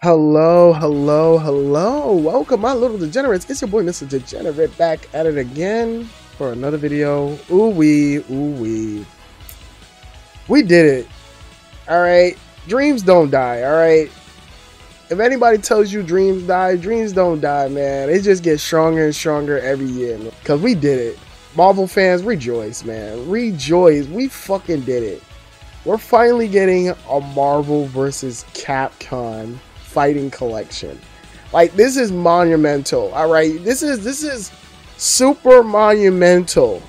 Hello, hello, hello. Welcome, my little degenerates. It's your boy, Mr. Degenerate, back at it again for another video. Ooh wee, ooh wee. We did it. All right. Dreams don't die. All right. If anybody tells you dreams die, dreams don't die, man. They just get stronger and stronger every year, man. Cause we did it. Marvel fans, rejoice, man. Rejoice. We fucking did it. We're finally getting a Marvel versus Capcom fighting collection. Like this is monumental. All right, this is this is super monumental.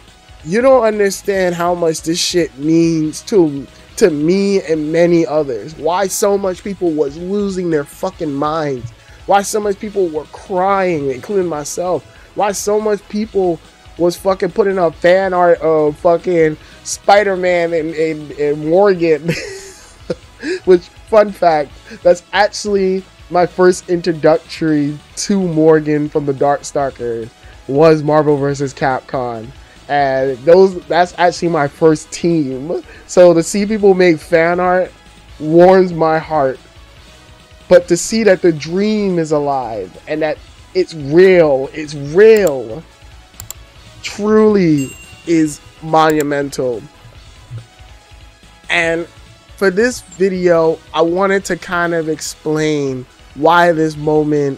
You don't understand how much this shit means to to me and many others. Why so much people was losing their fucking minds. Why so much people were crying, including myself. Why so much people was fucking putting up fan art of fucking Spider-Man and, and, and Morrigan. Which fun fact, that's actually my first introductory to Morrigan from the Dark Darkstalkers was Marvel vs. Capcom. And those that's actually my first team. So to see people make fan art warms my heart. But to see that the dream is alive and that it's real, it's real, truly is monumental. And for this video, I wanted to kind of explain why this moment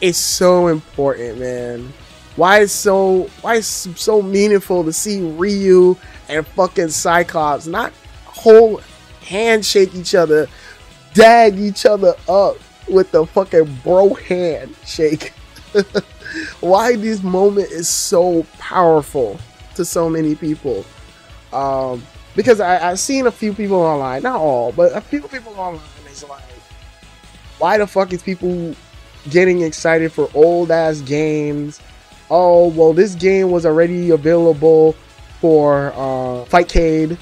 is so important, man. Why it's so why it's so meaningful to see Ryu and fucking Cyclops not hold handshake each other, dag each other up with the fucking bro handshake. why this moment is so powerful to so many people. Um, because I, I've seen a few people online, not all, but a few people online is like, why the fuck is people getting excited for old ass games? Oh, well, this game was already available for uh, Fightcade.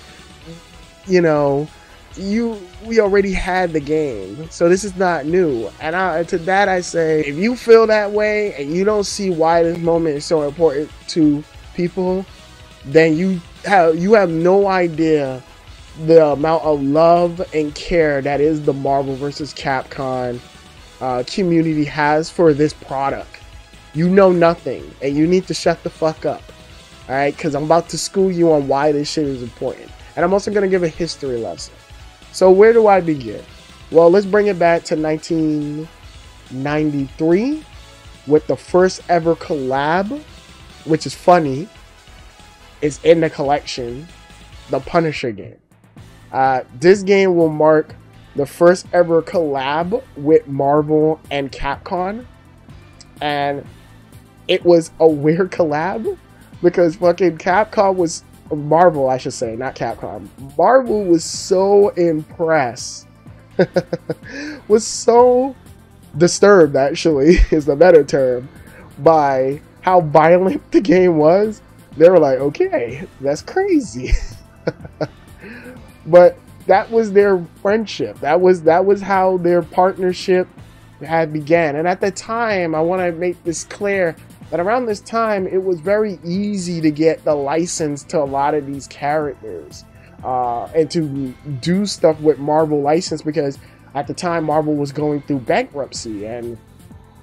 You know, you we already had the game, so this is not new. And I, to that I say, if you feel that way and you don't see why this moment is so important to people, then you have you have no idea the amount of love and care that is the Marvel vs. Capcom uh, community has for this product. You know nothing, and you need to shut the fuck up. All right, because I'm about to school you on why this shit is important, and I'm also gonna give a history lesson. So where do I begin? Well, let's bring it back to 1993 with the first ever collab, which is funny is in the collection, the Punisher game. Uh, this game will mark the first ever collab with Marvel and Capcom, and it was a weird collab because fucking Capcom was Marvel, I should say, not Capcom. Marvel was so impressed, was so disturbed, actually, is the better term, by how violent the game was they were like, okay, that's crazy. but that was their friendship. That was that was how their partnership had began. And at the time, I want to make this clear that around this time, it was very easy to get the license to a lot of these characters uh, and to do stuff with Marvel license because at the time Marvel was going through bankruptcy and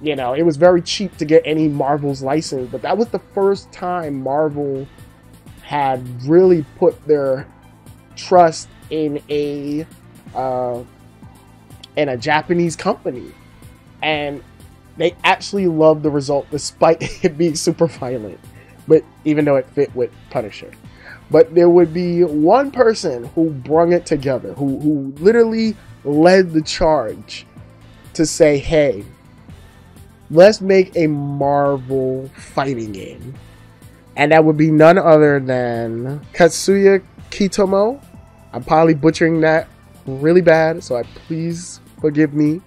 you know, it was very cheap to get any Marvel's license, but that was the first time Marvel had really put their trust in a uh, in a Japanese company, and they actually loved the result despite it being super violent. But even though it fit with Punisher, but there would be one person who brung it together, who who literally led the charge to say, "Hey, let's make a Marvel fighting game. And that would be none other than Katsuya Akitomo. I'm probably butchering that really bad, so I please forgive me.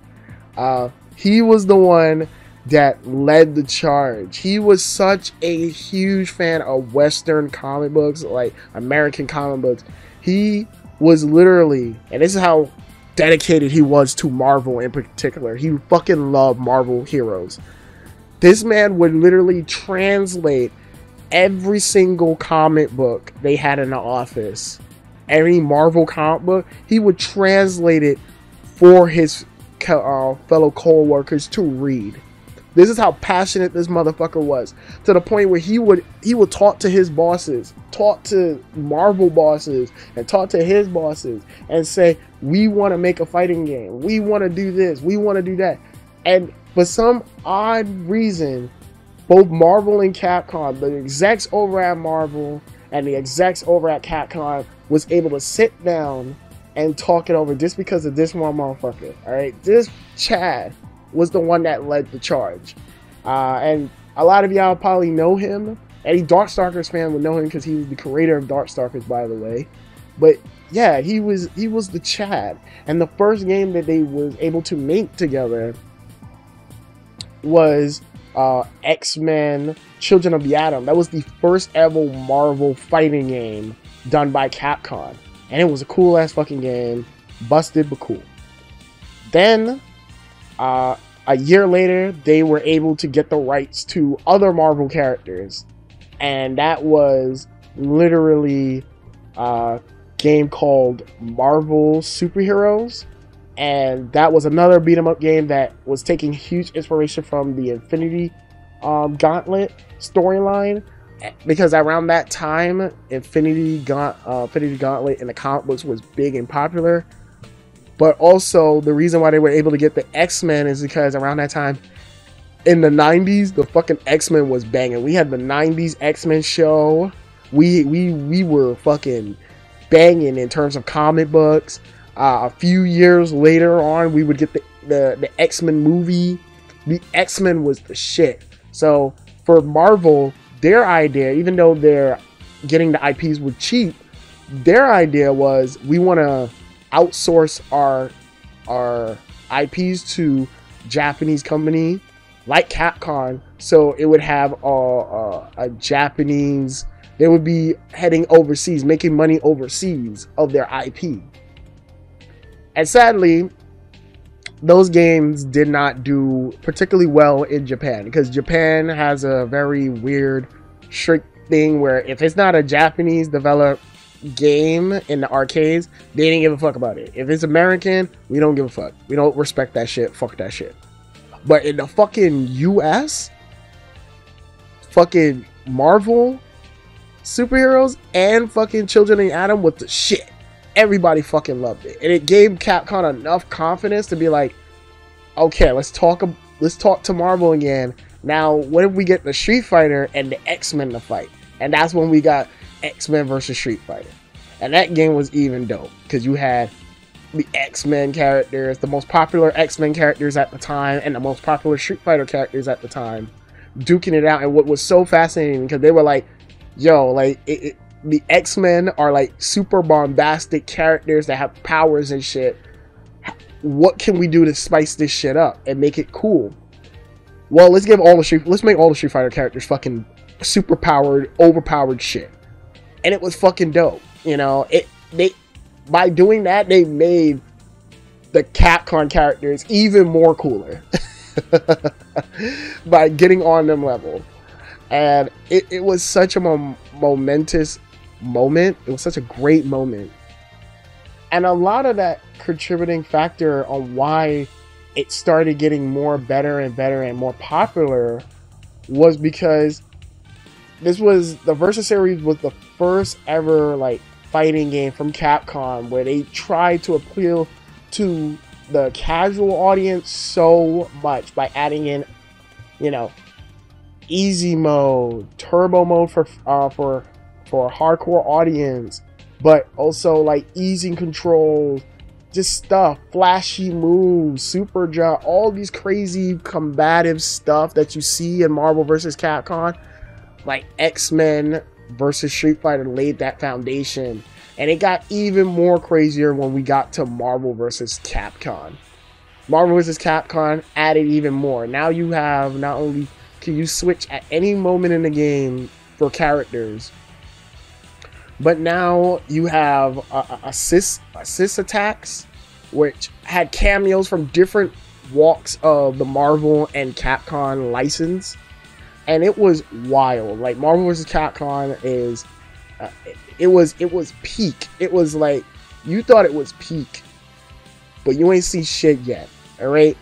Uh, he was the one that led the charge. He was such a huge fan of Western comic books, like American comic books. He was literally, and this is how dedicated he was to Marvel in particular. He fucking loved Marvel heroes. This man would literally translate every single comic book they had in the office. Every Marvel comic book, he would translate it for his uh, fellow co-workers to read. This is how passionate this motherfucker was to the point where he would he would talk to his bosses, talk to Marvel bosses, and talk to his bosses and say, "We want to make a fighting game. We want to do this. We want to do that." And for some odd reason, both Marvel and Capcom, the execs over at Marvel and the execs over at Capcom, was able to sit down and talk it over just because of this one motherfucker. All right, this Chad was the one that led the charge. Uh, and a lot of y'all probably know him. Any Darkstalkers fan would know him because he was the creator of Darkstalkers, by the way. But yeah, he was he was the Chad. And the first game that they was able to make together was uh, X Men Children of the Atom. That was the first ever Marvel fighting game done by Capcom. And it was a cool ass fucking game. Busted but cool. Then uh, a year later, they were able to get the rights to other Marvel characters, and that was literally a game called Marvel Superheroes, and that was another beat 'em up game that was taking huge inspiration from the Infinity um, Gauntlet storyline. Because around that time, Infinity, Gaunt, uh, Infinity Gauntlet in the comic books was big and popular, but also, the reason why they were able to get the X Men is because around that time, in the 90s, the fucking X Men was banging. We had the 90s X Men show. We we we were fucking banging in terms of comic books. Uh, a few years later on, we would get the the, the X Men movie. The X Men was the shit. So for Marvel, their idea, even though they're getting the IPs with cheap, their idea was we want to outsource our our IPs to Japanese company like Capcom, so it would have a, a, a, Japanese. They would be heading overseas, making money overseas of their IP. And sadly, those games did not do particularly well in Japan because Japan has a very weird, strict thing where if it's not a Japanese developed game in the arcades, they didn't give a fuck about it. If it's American, we don't give a fuck. We don't respect that shit. Fuck that shit. But in the fucking US, fucking Marvel superheroes and fucking Children of Atom with the shit. Everybody fucking loved it. And it gave Capcom enough confidence to be like, okay, let's talk let's talk to Marvel again. Now, what if we get the Street Fighter and the X-Men to fight? And that's when we got X Men versus Street Fighter. And that game was even dope because you had the X Men characters, the most popular X Men characters at the time, and the most popular Street Fighter characters at the time, duking it out. And what was so fascinating because they were like, yo, like, it, it, the X Men are like super bombastic characters that have powers and shit. What can we do to spice this shit up and make it cool? Well, let's give all the Street, let's make all the Street Fighter characters fucking super powered, overpowered shit and it was fucking dope. You know, it they by doing that they made the Capcom characters even more cooler by getting on them level. And it, it was such a mom- momentous moment. It was such a great moment. And a lot of that contributing factor on why it started getting more better and better and more popular was because this was the Versus series was the first ever like fighting game from Capcom where they tried to appeal to the casual audience so much by adding in, you know, easy mode, turbo mode for uh, for for hardcore audience, but also like easy controls, just stuff, flashy moves, super jump, all these crazy combative stuff that you see in Marvel vs. Capcom like X Men versus Street Fighter laid that foundation. And it got even more crazier when we got to Marvel versus Capcom. Marvel vs. Capcom added even more. Now you have not only can you switch at any moment in the game for characters, but now you have uh, assist assist attacks, which had cameos from different walks of the Marvel and Capcom license and it was wild. Like Marvel vs. Capcom is, uh, it, was it was peak. It was like you thought it was peak, but you ain't see shit yet. All right,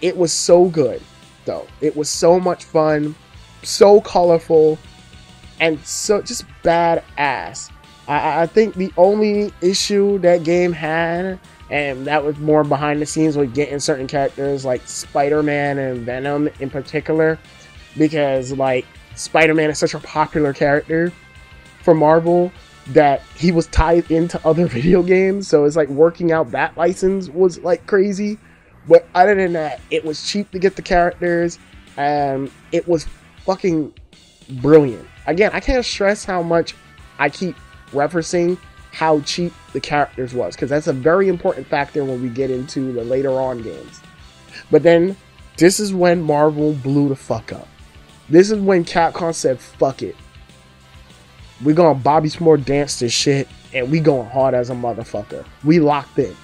it was so good though. It was so much fun, so colorful, and so just badass. I, I think the only issue that game had, and that was more behind the scenes with getting certain characters like Spider-Man and Venom in particular, because like Spider-Man is such a popular character for Marvel that he was tied into other video games. So it's like working out that license was like crazy. But other than that, it was cheap to get the characters. and it was fucking brilliant. Again, I can't stress how much I keep referencing how cheap the characters was because that's a very important factor when we get into the later on games. But then this is when Marvel blew the fuck up. This is when Capcom said, fuck it. We gonna Bobby Shmurda dance this shit and we going hard as a motherfucker. We locked in.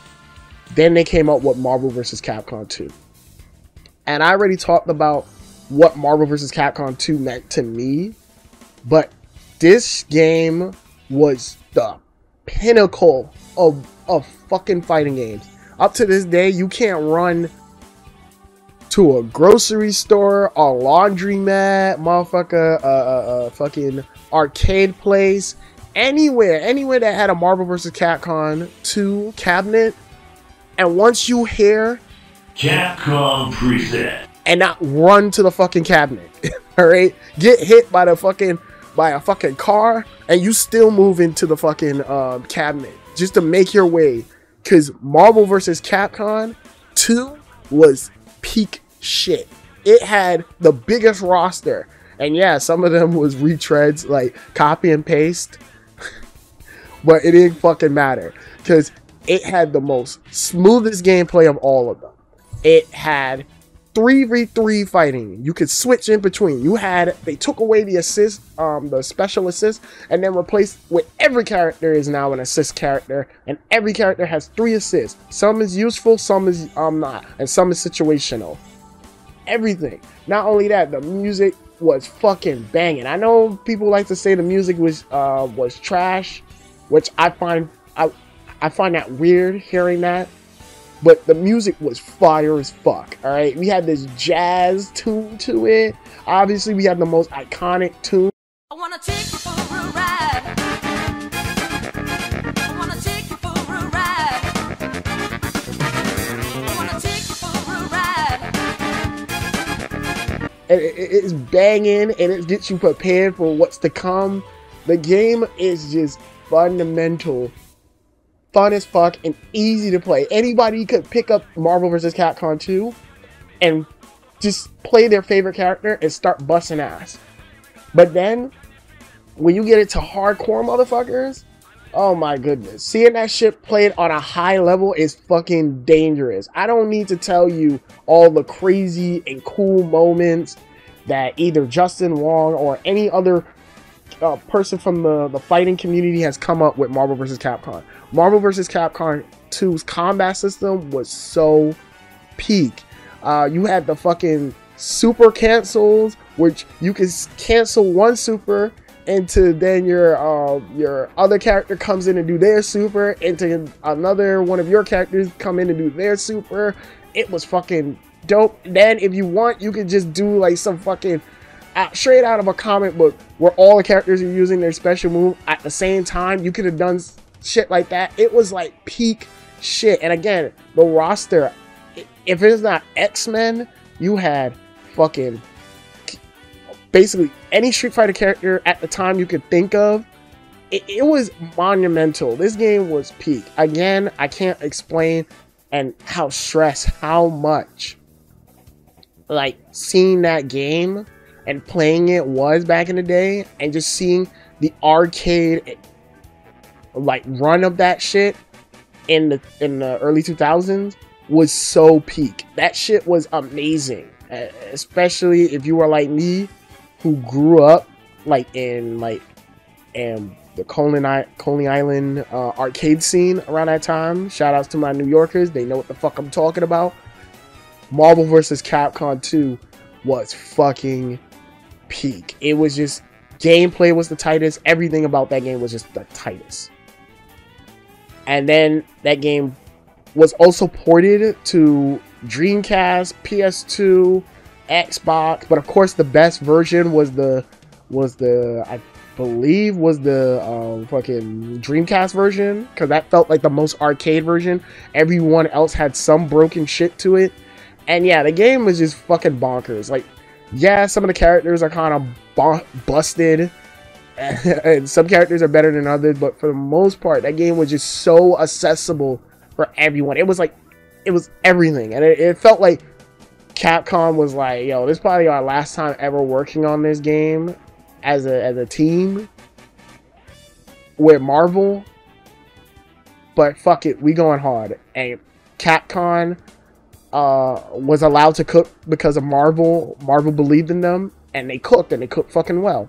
Then they came up with Marvel vs. Capcom 2. And I already talked about what Marvel vs. Capcom 2 meant to me, but this game was the pinnacle of, of fucking fighting games. Up to this day, you can't run to a grocery store, a laundromat, motherfucker, uh, uh, uh, fucking arcade place, anywhere, anywhere that had a Marvel vs. Capcom 2 cabinet. And once you hear Capcom present and not run to the fucking cabinet, all right, get hit by the fucking by a fucking car, and you still move into the fucking um, cabinet just to make your way. Cause Marvel vs. Capcom 2 was peak shit. It had the biggest roster. And yeah, some of them was retreads, like copy and paste. but it didn't fucking matter. Because it had the most smoothest gameplay of all of them. It had 3v3 fighting. You could switch in between. You had they took away the assist, um, the special assist, and then replaced with every character is now an assist character, and every character has three assists. Some is useful, some is um not, and some is situational. Everything. Not only that, the music was fucking banging. I know people like to say the music was uh was trash, which I find I I find that weird hearing that but the music was fire as fuck. All right, we had this jazz tune to it. Obviously, we had the most iconic tune. I wanna take you for a ride. I wanna take you for a ride. I wanna take you for a ride. It, it, it's banging and it gets you prepared for what's to come. The game is just fundamental fun as fuck and easy to play. Anybody could pick up Marvel vs. Capcom 2 and just play their favorite character and start busting ass. But then, when you get it to hardcore motherfuckers, oh my goodness. Seeing that shit played on a high level is fucking dangerous. I don't need to tell you all the crazy and cool moments that either Justin Wong or any other uh, person from the, the fighting community has come up with Marvel vs. Capcom. Marvel vs. Capcom 2's combat system was so peak. Uh, you had the fucking super cancels, which you can cancel one super into then your uh, your other character comes in and do their super into another one of your characters come in and do their super. It was fucking dope. Then if you want, you could just do like some fucking uh, straight out of a comic book where all the characters are using their special move at the same time. You could have done shit like that. It was like peak shit. And again, the roster, if it's not X Men, you had fucking basically any Street Fighter character at the time you could think of. It, it was monumental. This game was peak. Again, I can't explain and how stressed, how much like seeing that game and playing it was back in the day and just seeing the arcade like run of that shit in the in the early 2000s was so peak. That shit was amazing, especially if you were like me, who grew up like in like in the Coney, Coney Island uh, arcade scene around that time. Shout outs to my New Yorkers, they know what the fuck I'm talking about. Marvel vs. Capcom 2 was fucking peak. It was just gameplay was the tightest. Everything about that game was just the tightest. And then that game was also ported to Dreamcast, PS2, Xbox, but of course the best version was the was the I believe was the um, fucking Dreamcast version because that felt like the most arcade version. Everyone else had some broken shit to it, and yeah, the game was just fucking bonkers. Like, yeah, some of the characters are kind of bu- busted, and some characters are better than others, but for the most part, that game was just so accessible for everyone. It was like, it was everything, and it, it felt like Capcom was like, yo, this is probably our last time ever working on this game as a as a team with Marvel. But fuck it, we going hard. And Capcom uh, was allowed to cook because of Marvel. Marvel believed in them, and they cooked, and they cooked fucking well.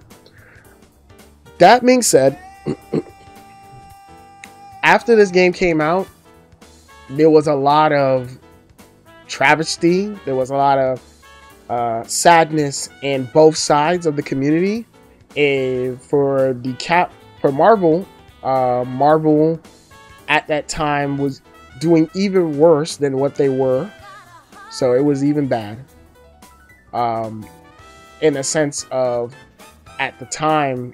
That being said, after this game came out, there was a lot of travesty. There was a lot of uh, sadness in both sides of the community. And for the cap for Marvel, uh, Marvel at that time was doing even worse than what they were. So it was even bad. Um, in a sense of at the time,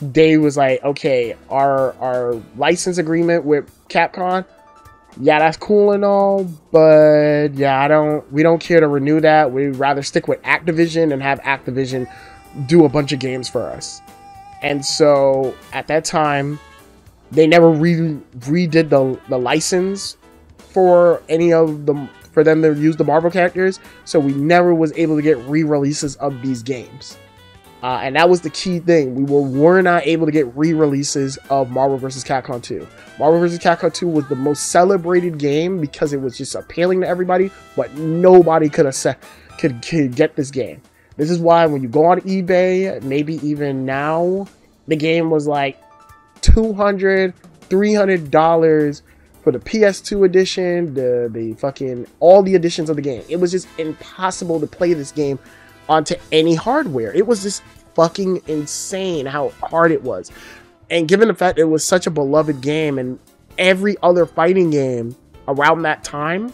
they was like, okay, our our license agreement with Capcom yeah, that's cool and all, but yeah, I don't. We don't care to renew that. We'd rather stick with Activision and have Activision do a bunch of games for us. And so at that time, they never re- redid the the license for any of them for them to use the Marvel characters. So we never was able to get re-releases of these games. Uh, and that was the key thing. We were, were not able to get re-releases of Marvel vs. Capcom 2. Marvel vs. Capcom 2 was the most celebrated game because it was just appealing to everybody, but nobody could have could, could get this game. This is why when you go on eBay, maybe even now, the game was like 200 $300 for the PS2 edition, the the fucking all the editions of the game. It was just impossible to play this game onto any hardware. It was just fucking insane how hard it was. And given the fact it was such a beloved game and every other fighting game around that time,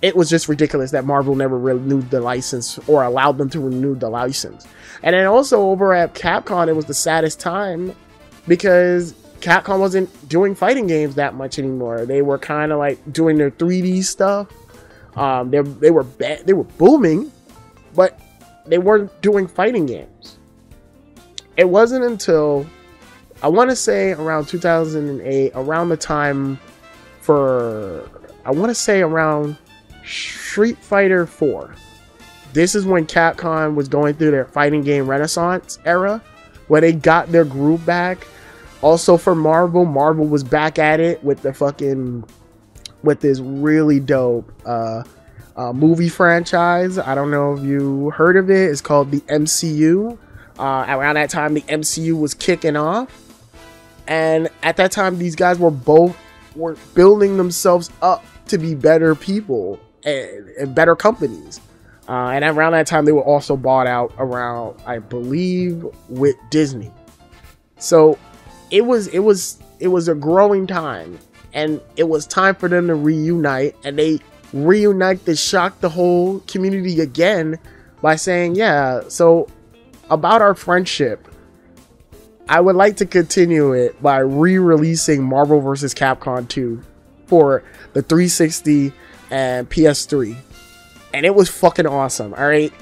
it was just ridiculous that Marvel never renewed the license or allowed them to renew the license. And then also over at Capcom, it was the saddest time because Capcom wasn't doing fighting games that much anymore. They were kind of like doing their 3D stuff. Um, they, they were ba- they were booming, but they weren't doing fighting games. It wasn't until I want to say around 2008, around the time for I want to say around Street Fighter 4. This is when Capcom was going through their fighting game renaissance era, where they got their groove back. Also for Marvel, Marvel was back at it with the fucking with this really dope uh uh, movie franchise. I don't know if you heard of it. It's called the MCU. Uh, around that time, the MCU was kicking off, and at that time, these guys were both were building themselves up to be better people and, and better companies. Uh, and around that time, they were also bought out around, I believe, with Disney. So it was it was it was a growing time, and it was time for them to reunite, and they reunite to shock the whole community again by saying, yeah, so about our friendship, I would like to continue it by re releasing Marvel vs. Capcom 2 for the 360 and PS3. And it was fucking awesome, alright?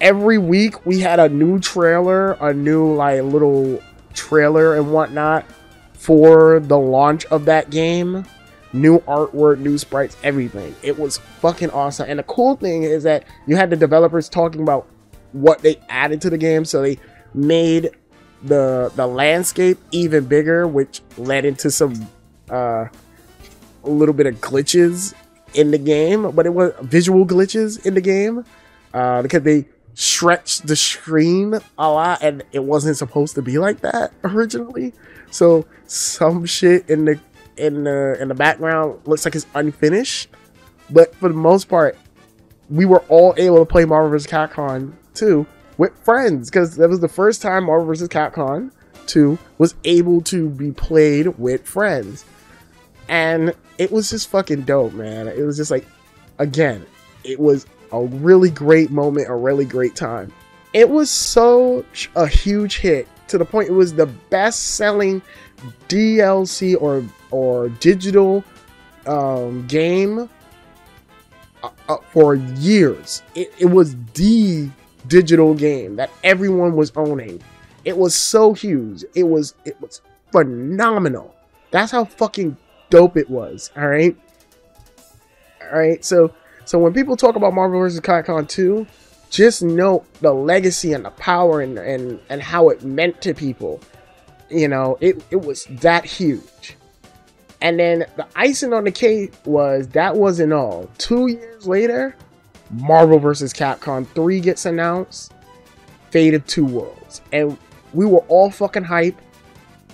Every week we had a new trailer, a new, like, little trailer and whatnot for the launch of that game new artwork, new sprites, everything. It was fucking awesome. And the cool thing is that you had the developers talking about what they added to the game, so they made the the landscape even bigger, which led into some uh, a little bit of glitches in the game, but it was visual glitches in the game uh, because they stretched the screen a lot, and it wasn't supposed to be like that originally. So some shit in the in the in the background looks like it's unfinished. But for the most part, we were all able to play Marvel vs. Capcom 2 with friends because that was the first time Marvel vs. Capcom 2 was able to be played with friends. And it was just fucking dope, man. It was just like again, it was a really great moment, a really great time. It was such a huge hit to the point it was the best selling DLC or or digital um, game uh, uh, for years. It, it was the digital game that everyone was owning. It was so huge. It was it was phenomenal. That's how fucking dope it was. All right. All right. So so when people talk about Marvel vs. Capcom 2, just note the legacy and the power and and and how it meant to people. You know, it it was that huge. And then the icing on the cake was that wasn't all. Two years later, Marvel vs. Capcom 3 gets announced, Fate of Two Worlds. And we were all fucking hype,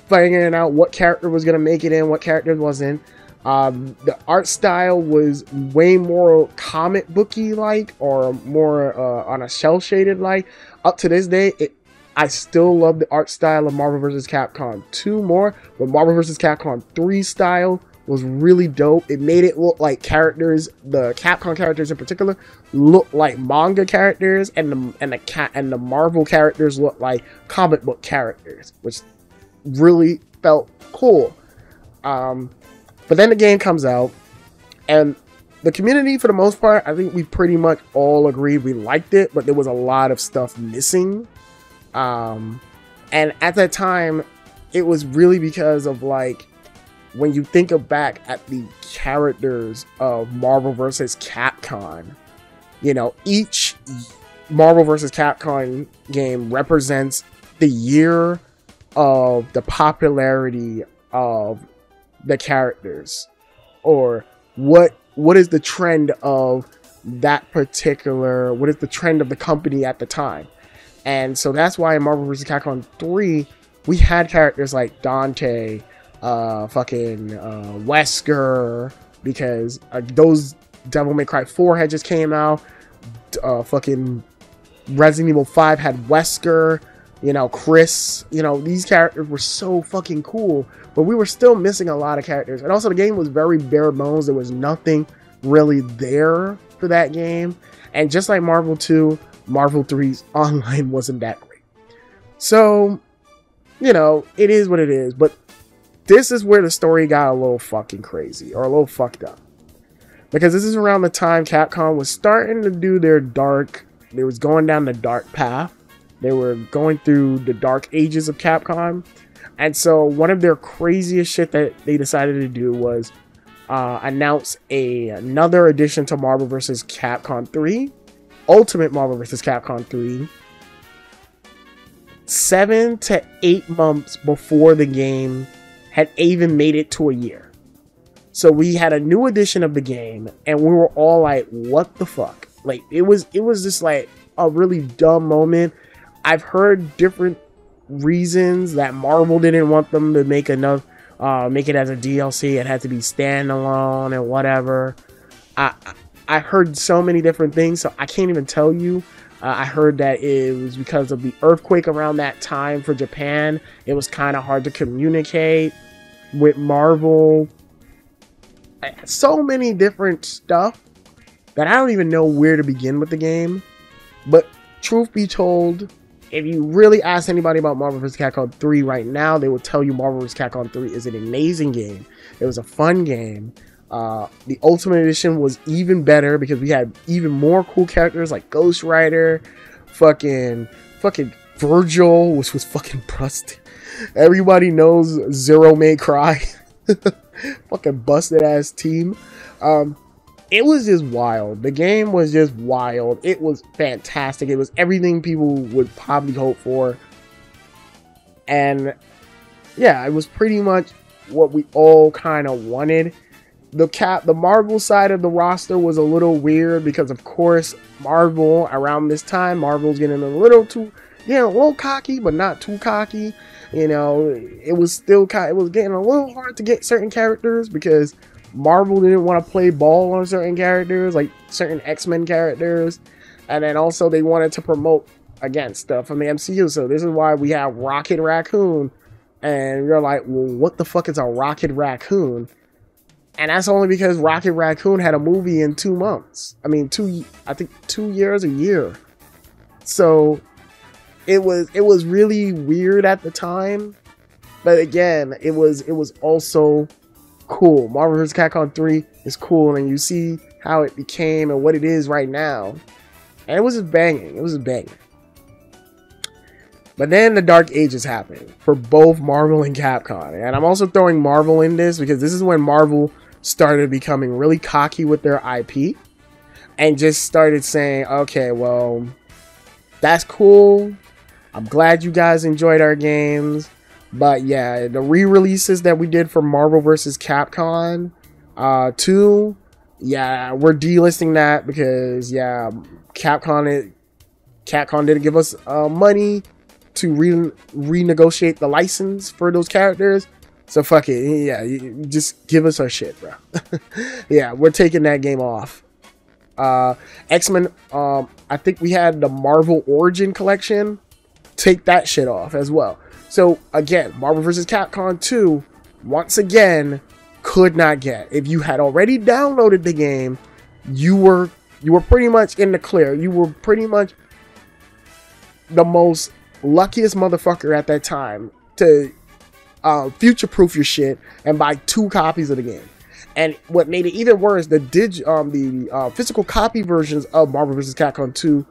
figuring out what character was going to make it in, what character wasn't. Um, the art style was way more comic booky like, or more uh, on a shell shaded like. Up to this day, it I still love the art style of Marvel vs. Capcom 2 more, but Marvel vs. Capcom 3 style was really dope. It made it look like characters, the Capcom characters in particular, look like manga characters, and the and the cat and the Marvel characters look like comic book characters, which really felt cool. Um, but then the game comes out, and the community, for the most part, I think we pretty much all agreed we liked it, but there was a lot of stuff missing. Um, and at that time, it was really because of like when you think of back at the characters of Marvel vs. Capcom, you know, each Marvel vs. Capcom game represents the year of the popularity of the characters or what what is the trend of that particular what is the trend of the company at the time and so that's why in Marvel vs. Capcom 3, we had characters like Dante, uh, fucking uh, Wesker, because uh, those Devil May Cry 4 had just came out. Uh, fucking Resident Evil 5 had Wesker, you know, Chris. You know, these characters were so fucking cool, but we were still missing a lot of characters. And also, the game was very bare bones. There was nothing really there for that game. And just like Marvel 2, Marvel 3's online wasn't that great. So, you know, it is what it is, but this is where the story got a little fucking crazy or a little fucked up. Because this is around the time Capcom was starting to do their dark, they was going down the dark path. They were going through the dark ages of Capcom. And so one of their craziest shit that they decided to do was uh, announce a another addition to Marvel vs. Capcom 3 Ultimate Marvel vs. Capcom 3 seven to eight months before the game had even made it to a year. So we had a new edition of the game, and we were all like, "What the fuck?" Like it was, it was just like a really dumb moment. I've heard different reasons that Marvel didn't want them to make enough, uh, make it as a DLC. It had to be standalone and whatever. I, I heard so many different things, so I can't even tell you. Uh, I heard that it was because of the earthquake around that time for Japan. It was kind of hard to communicate with Marvel. So many different stuff that I don't even know where to begin with the game. But truth be told, if you really ask anybody about Marvel vs. Capcom 3 right now, they will tell you Marvel vs. Capcom 3 is an amazing game. It was a fun game. Uh, the Ultimate Edition was even better because we had even more cool characters like Ghost Rider, fucking, fucking Virgil, which was fucking busted. Everybody knows Zero May Cry. fucking busted ass team. Um, it was just wild. The game was just wild. It was fantastic. It was everything people would probably hope for. And yeah, it was pretty much what we all kind of wanted the cap the Marvel side of the roster was a little weird because of course Marvel around this time Marvel's getting a little too yeah a little cocky but not too cocky. You know it was still kind it was getting a little hard to get certain characters because Marvel didn't want to play ball on certain characters like certain X-Men characters. And then also they wanted to promote again stuff from the MCU so this is why we have Rocket Raccoon. And you're like well what the fuck is a Rocket Raccoon and that's only because Rocket Raccoon had a movie in two months. I mean, two I think two years, a year. So it was it was really weird at the time, but again, it was it was also cool. Marvel vs. Capcom 3 is cool, and you see how it became and what it is right now. And it was just banging. It was just banging. But then the Dark Ages happened for both Marvel and Capcom. And I'm also throwing Marvel in this because this is when Marvel started becoming really cocky with their IP and just started saying, okay, well, that's cool. I'm glad you guys enjoyed our games. But yeah, the re-releases that we did for Marvel vs. Capcom uh 2, yeah, we're delisting that because yeah, Capcom it Capcom didn't give us uh, money to re- renegotiate the license for those characters. So fuck it. Yeah, just give us our shit, bro. yeah, we're taking that game off. Uh X-Men um I think we had the Marvel Origin collection. Take that shit off as well. So again, Marvel vs. Capcom 2 once again could not get. If you had already downloaded the game, you were you were pretty much in the clear. You were pretty much the most luckiest motherfucker at that time to uh, future proof your shit and buy two copies of the game. And what made it even worse, the dig um the uh, physical copy versions of Marvel vs. Capcom 2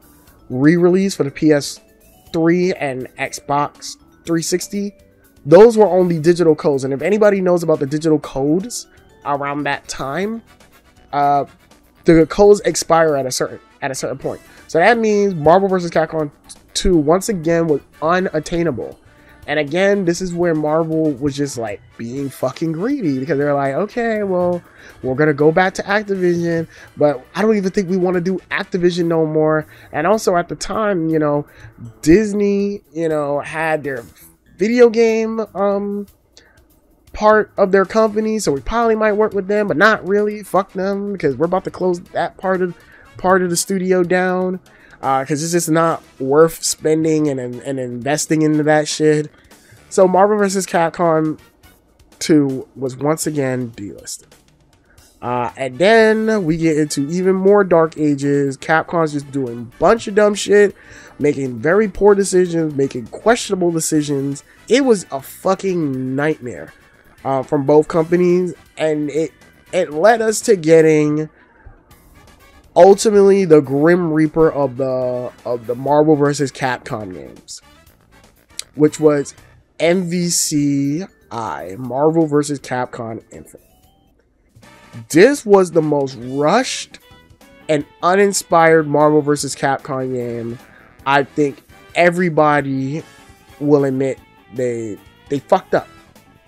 re-release for the PS3 and Xbox 360, those were only digital codes. And if anybody knows about the digital codes around that time, uh, the codes expire at a certain at a certain point. So that means Marvel vs. Capcom 2 once again was unattainable. And again, this is where Marvel was just like being fucking greedy because they're like, okay, well, we're gonna go back to Activision, but I don't even think we want to do Activision no more. And also at the time, you know, Disney, you know, had their video game um part of their company, so we probably might work with them, but not really. Fuck them because we're about to close that part of part of the studio down because uh, it's just not worth spending and, and investing into that shit. So Marvel vs. Capcom 2 was once again delisted. Uh, and then we get into even more dark ages. Capcom's just doing a bunch of dumb shit, making very poor decisions, making questionable decisions. It was a fucking nightmare uh, from both companies, and it it led us to getting ultimately the Grim Reaper of the of the Marvel vs. Capcom games, which was MVCI Marvel vs. Capcom Infinite. This was the most rushed and uninspired Marvel vs. Capcom game. I think everybody will admit they they fucked up.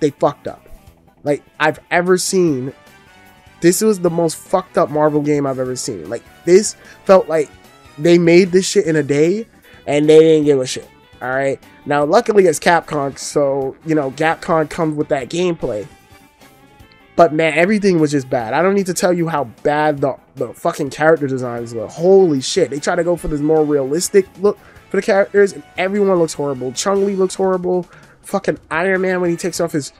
They fucked up. Like I've ever seen this was the most fucked up Marvel game I've ever seen. Like this felt like they made this shit in a day and they didn't give a shit. All right. Now, luckily it's Capcom, so you know Capcom comes with that gameplay. But man, everything was just bad. I don't need to tell you how bad the the fucking character designs were. Holy shit! They try to go for this more realistic look for the characters, and everyone looks horrible. Chun Li looks horrible. Fucking Iron Man when he takes off his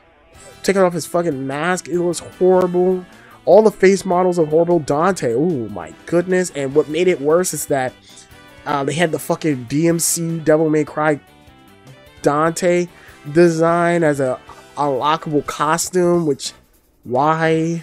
taking off his fucking mask, it looks horrible all the face models of horrible Dante. Oh my goodness! And what made it worse is that uh, they had the fucking DMC Devil May Cry Dante design as a unlockable costume. Which why?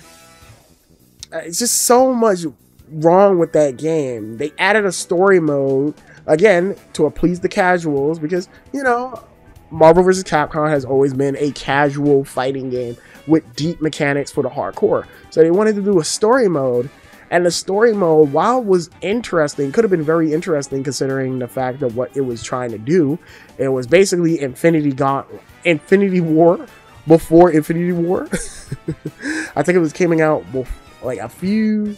Uh, it's just so much wrong with that game. They added a story mode again to please the casuals because you know Marvel vs. Capcom has always been a casual fighting game with deep mechanics for the hardcore. So they wanted to do a story mode, and the story mode, while it was interesting, could have been very interesting considering the fact of what it was trying to do. It was basically Infinity Gaunt, Infinity War before Infinity War. I think it was coming out like a few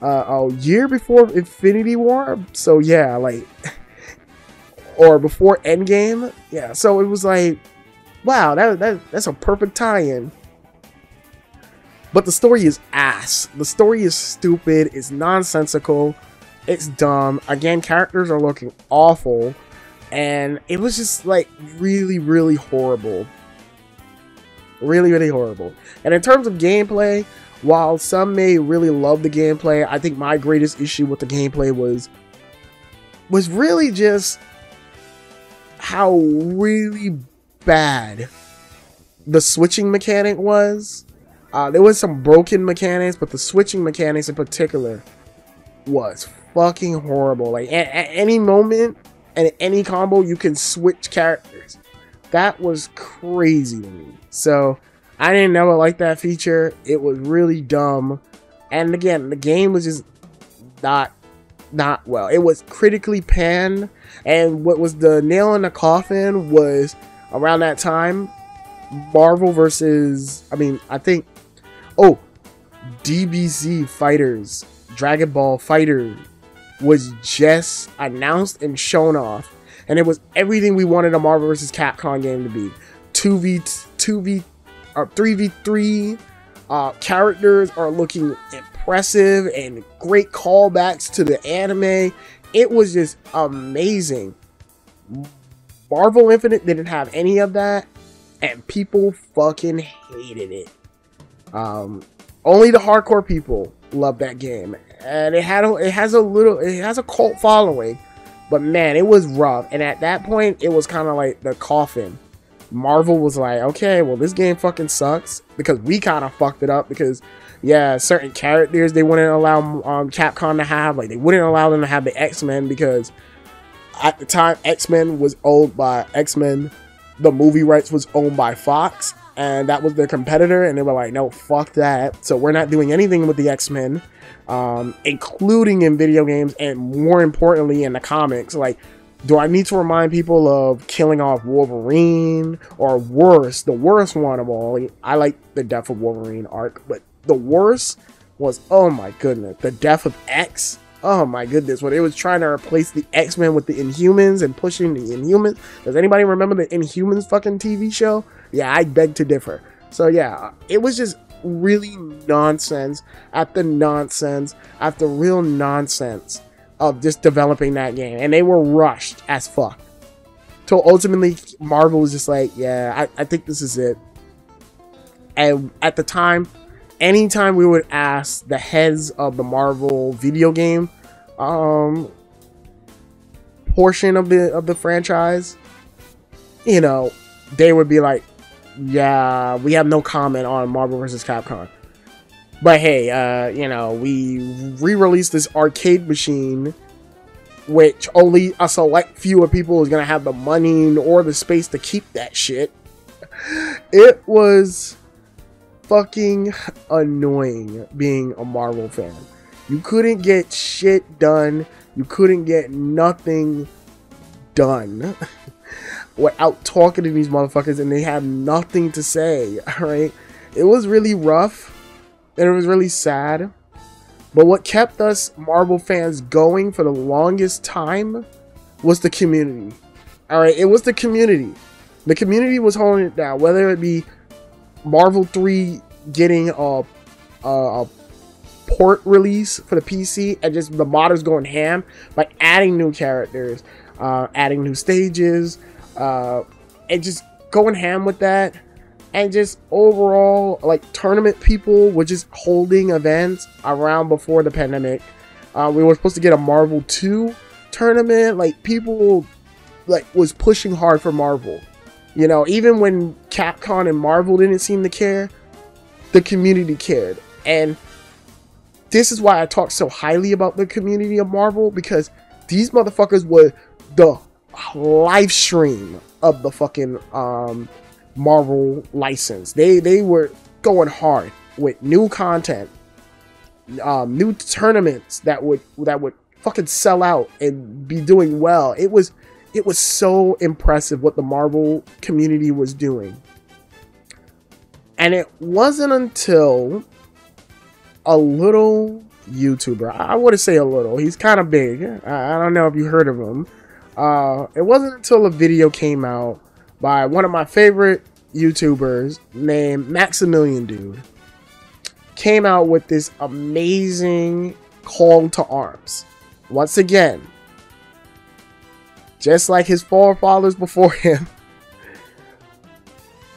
uh, a year before Infinity War. So yeah, like or before Endgame. Yeah, so it was like, wow, that, that that's a perfect tie-in but the story is ass. The story is stupid, it's nonsensical, it's dumb. Again, characters are looking awful. And it was just like really, really horrible. Really, really horrible. And in terms of gameplay, while some may really love the gameplay, I think my greatest issue with the gameplay was was really just how really bad the switching mechanic was. Uh, there was some broken mechanics, but the switching mechanics in particular was fucking horrible. Like at, at any moment and any combo, you can switch characters. That was crazy to me. So I didn't never like that feature. It was really dumb. And again, the game was just not not well. It was critically panned, and what was the nail in the coffin was around that time, Marvel versus. I mean, I think. Oh, DBZ Fighters, Dragon Ball Fighter, was just announced and shown off, and it was everything we wanted a Marvel vs. Capcom game to be. Two v two v, or three v three. Uh, characters are looking impressive and great callbacks to the anime. It was just amazing. Marvel Infinite didn't have any of that, and people fucking hated it. Um, only the hardcore people love that game, and it had a, it has a little it has a cult following, but man, it was rough. And at that point, it was kind of like the coffin. Marvel was like, okay, well, this game fucking sucks because we kind of fucked it up because yeah, certain characters they wouldn't allow um, Capcom to have. Like they wouldn't allow them to have the X Men because at the time X Men was owned by X Men. The movie rights was owned by Fox, and that was their competitor. And they were like, no, fuck that. So we're not doing anything with the X Men, um, including in video games, and more importantly in the comics. Like, do I need to remind people of killing off Wolverine or worse, the worst one of all? I like the death of Wolverine arc, but the worst was oh my goodness, the death of X. Oh my goodness, when it was trying to replace the X Men with the Inhumans and pushing the Inhumans. Does anybody remember the Inhumans fucking TV show? Yeah, I beg to differ. So yeah, it was just really nonsense after nonsense after real nonsense of just developing that game, and they were rushed as fuck. Till ultimately, Marvel was just like, yeah, I, I think this is it. And at the time, anytime we would ask the heads of the Marvel video game um, portion of the of the franchise, you know, they would be like, "Yeah, we have no comment on Marvel vs. Capcom." But hey, uh, you know, we re-released this arcade machine, which only a select few of people is gonna have the money or the space to keep that shit. It was fucking annoying being a Marvel fan. You couldn't get shit done. You couldn't get nothing done without talking to these motherfuckers and they had nothing to say, alright? It was really rough and it was really sad. But what kept us Marvel fans going for the longest time was the community. Alright, it was the community. The community was holding it down, whether it be Marvel 3 getting a, a, a port release for the PC and just the modders going ham by adding new characters, uh, adding new stages, uh, and just going ham with that. And just overall, like tournament people were just holding events around before the pandemic. Uh, we were supposed to get a Marvel 2 tournament. Like people like was pushing hard for Marvel. You know, even when Capcom and Marvel didn't seem to care, the community cared. And this is why I talk so highly about the community of Marvel because these motherfuckers were the live stream of the fucking um, Marvel license. They they were going hard with new content, um, new tournaments that would that would fucking sell out and be doing well. It was it was so impressive what the Marvel community was doing. And it wasn't until a little YouTuber, I wouldn't say a little, he's kind of big. I, I, don't know if you heard of him. Uh, it wasn't until a video came out by one of my favorite YouTubers named Maximilian Dood came out with this amazing call to arms. Once again, just like his forefathers before him,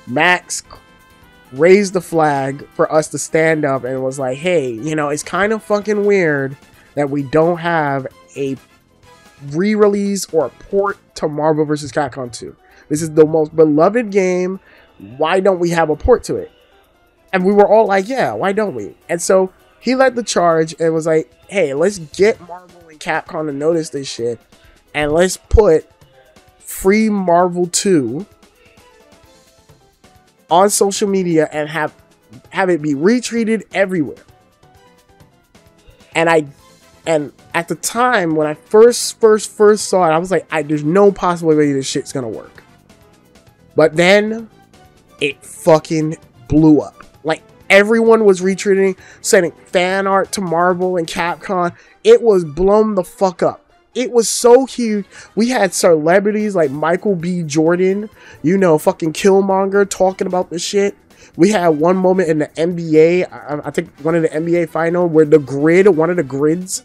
Max raised the flag for us to stand up and was like, hey, you know, it's kind of fucking weird that we don't have a re-release or a port to Marvel vs. Capcom 2. This is the most beloved game. Why don't we have a port to it? And we were all like, yeah, why don't we? And so he led the charge and was like, hey, let's get Marvel and Capcom to notice this shit. And let's put free Marvel 2 on social media and have have it be retweeted everywhere. And I and at the time when I first first first saw it, I was like, I, there's no possible way this shit's gonna work. But then it fucking blew up. Like everyone was retweeting, sending fan art to Marvel and Capcom. It was blown the fuck up. It was so huge. We had celebrities like Michael B. Jordan, you know, fucking Killmonger talking about the shit. We had one moment in the NBA, I, I, think one of the NBA final, where the grid, one of the grids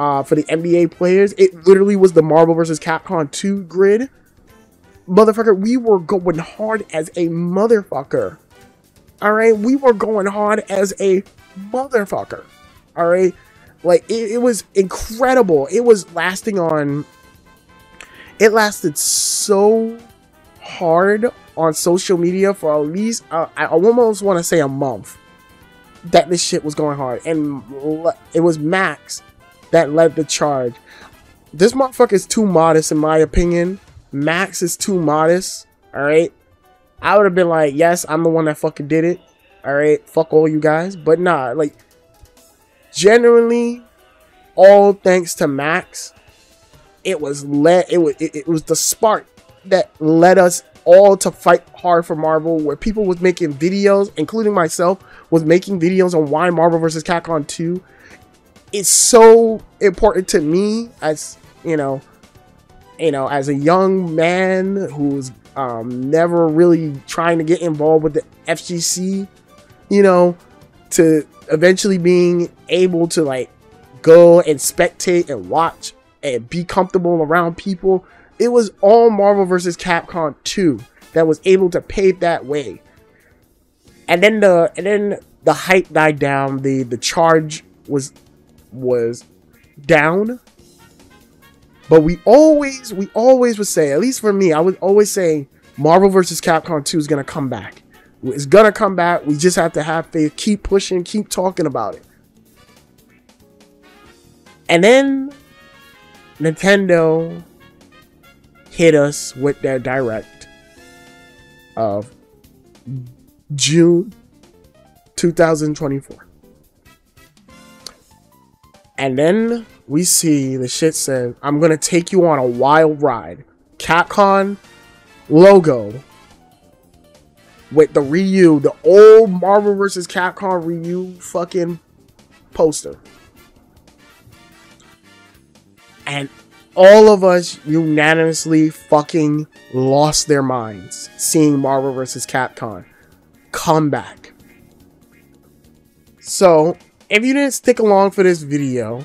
uh, for the NBA players, it literally was the Marvel vs. Capcom 2 grid. Motherfucker, we were going hard as a motherfucker. All right, we were going hard as a motherfucker. All right, like it, it was incredible. It was lasting on. It lasted so hard on social media for at least uh, I almost want to say a month that this shit was going hard, and it was Max that led the charge. This motherfucker is too modest, in my opinion. Max is too modest. All right, I would have been like, yes, I'm the one that fucking did it. All right, fuck all you guys. But nah, like, genuinely, all thanks to Max, it was let it was it, it was the spark that led us all to fight hard for Marvel. Where people was making videos, including myself, was making videos on why Marvel vs. Capcom 2 is so important to me as you know you know, as a young man who's um, never really trying to get involved with the FGC, you know, to eventually being able to like go and spectate and watch and be comfortable around people. It was all Marvel vs. Capcom 2 that was able to pave that way. And then the and then the hype died down. The the charge was was down but we always, we always would say, at least for me, I would always say Marvel vs. Capcom 2 is going to come back. It's going to come back. We just have to have faith, keep pushing, keep talking about it. And then Nintendo hit us with their direct of June 2024. And then we see the shit says, I'm going to take you on a wild ride. Capcom logo with the Ryu, the old Marvel vs. Capcom Ryu fucking poster. And all of us unanimously fucking lost their minds seeing Marvel vs. Capcom come back. So, if you didn't stick along for this video,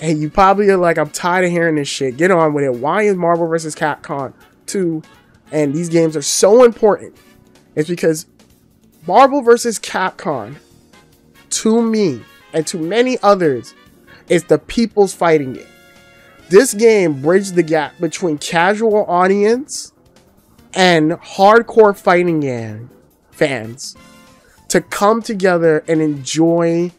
and you probably are like, I'm tired of hearing this shit. Get on with it. Why is Marvel vs. Capcom 2 and these games are so important? It's because Marvel vs. Capcom, to me and to many others, is the people's fighting game. This game bridged the gap between casual audience and hardcore fighting game fans to come together and enjoy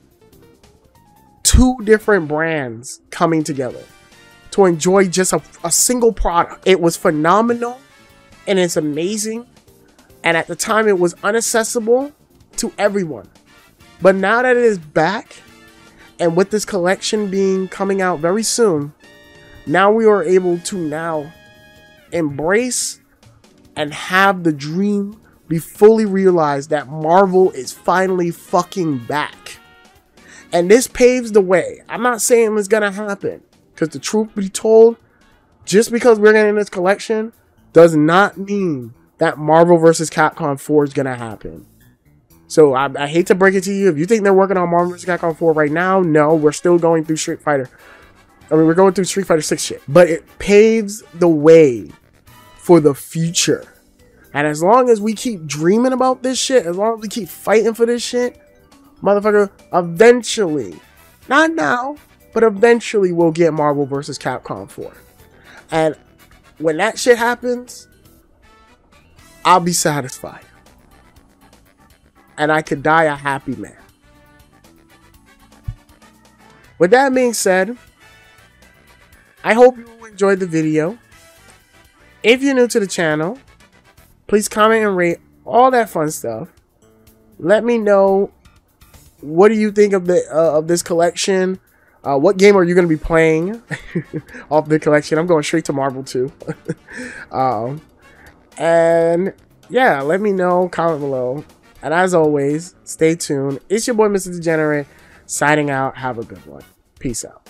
two different brands coming together to enjoy just a, a single product. It was phenomenal and it's amazing. And at the time, it was unaccessible to everyone. But now that it is back, and with this collection being coming out very soon, now we are able to now embrace and have the dream be fully realize that Marvel is finally fucking back. And this paves the way. I'm not saying it's gonna happen. Because the truth be told, just because we're getting this collection does not mean that Marvel vs. Capcom 4 is gonna happen. So I, I, hate to break it to you. If you think they're working on Marvel vs. Capcom 4 right now, no, we're still going through Street Fighter. I mean, we're going through Street Fighter 6 shit. But it paves the way for the future. And as long as we keep dreaming about this shit, as long as we keep fighting for this shit, motherfucker, eventually, not now, but eventually we'll get Marvel vs. Capcom 4. And when that shit happens, I'll be satisfied. And I could die a happy man. With that being said, I hope you enjoyed the video. If you're new to the channel, please comment and rate all that fun stuff. Let me know what do you think of the uh, of this collection. Uh, what game are you going to be playing off the collection? I'm going straight to Marvel 2. um, and yeah, let me know. Comment below. And as always, stay tuned. It's your boy, Mr. Degenerate, signing out. Have a good one. Peace out.